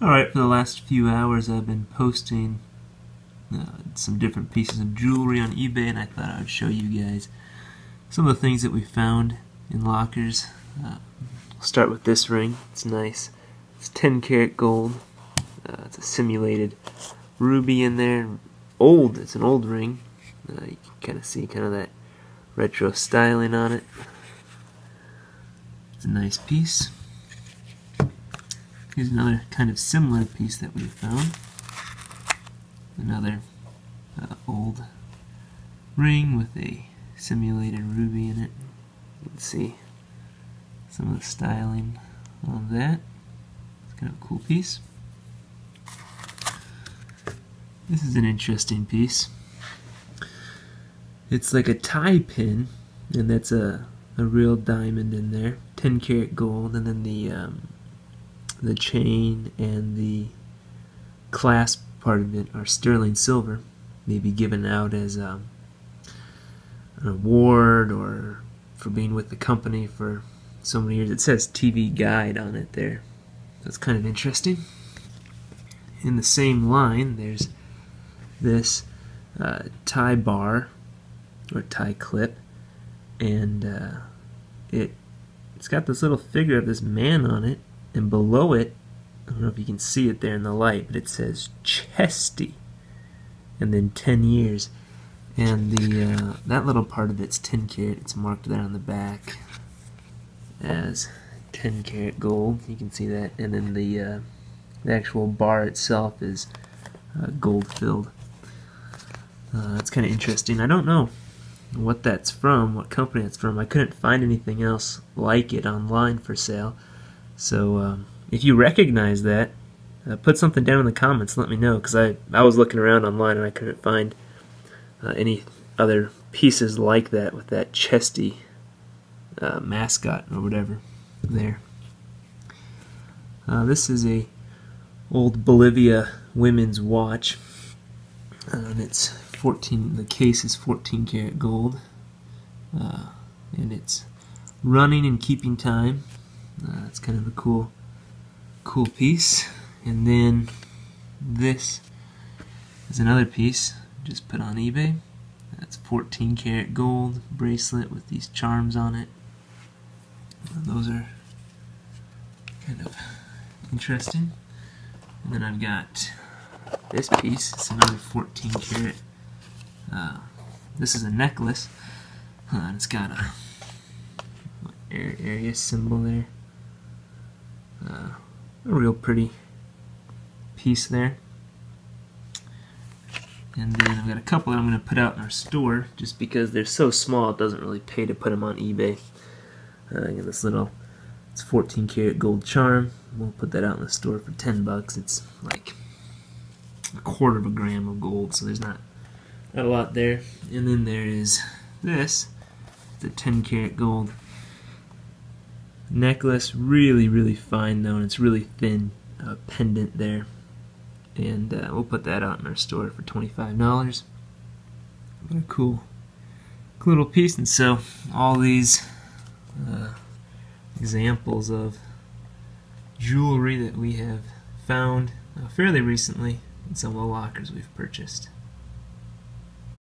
Alright, for the last few hours I've been posting uh, some different pieces of jewelry on eBay and I thought I would show you guys some of the things that we found in lockers. Uh, I'll start with this ring. It's nice. It's 10 karat gold. Uh, it's a simulated ruby in there. Old. It's an old ring. Uh, you can kind of see kind of that retro styling on it. It's a nice piece. Here's another kind of similar piece that we found. Another uh, old ring with a simulated ruby in it. Let's see some of the styling on that. It's kind of a cool piece. This is an interesting piece. It's like a tie pin, and that's a, a real diamond in there. 10 karat gold, and then the um, the chain and the clasp part of it are sterling silver, maybe given out as um, an award or for being with the company for so many years. It says TV Guide on it there. That's kind of interesting. In the same line, there's this uh, tie bar or tie clip, and uh, it it's got this little figure of this man on it, and below it, I don't know if you can see it there in the light, but it says Chesty, and then 10 years. And the uh, that little part of it's 10 karat. It's marked there on the back as 10 karat gold. You can see that. And then the uh, the actual bar itself is uh, gold filled. Uh, that's kind of interesting. I don't know what that's from, what company it's from. I couldn't find anything else like it online for sale. So um, if you recognize that, uh, put something down in the comments. Let me know because I I was looking around online and I couldn't find uh, any other pieces like that with that chesty uh, mascot or whatever there. Uh, this is a old Bulova women's watch. and it's 14. The case is 14 karat gold, uh, and it's running and keeping time. Uh, it's kind of a cool, cool piece. And then this is another piece just put on eBay. That's 14 karat gold bracelet with these charms on it. those are kind of interesting. And then I've got this piece. It's another 14 karat. Uh, this is a necklace. Uh, it's got a area symbol there. Uh, a real pretty piece there. And then I've got a couple that I'm going to put out in our store just because they're so small it doesn't really pay to put them on eBay. Uh, got this little, it's 14 karat gold charm. We'll put that out in the store for 10 bucks. It's like a quarter of a gram of gold, so there's not, not a lot there. And then there is this, the 10 karat gold necklace. Really, really fine though, and it's really thin uh, pendant there. And uh, we'll put that out in our store for $25. What a cool, cool little piece. And so all these uh, examples of jewelry that we have found uh, fairly recently in some of the lockers we've purchased.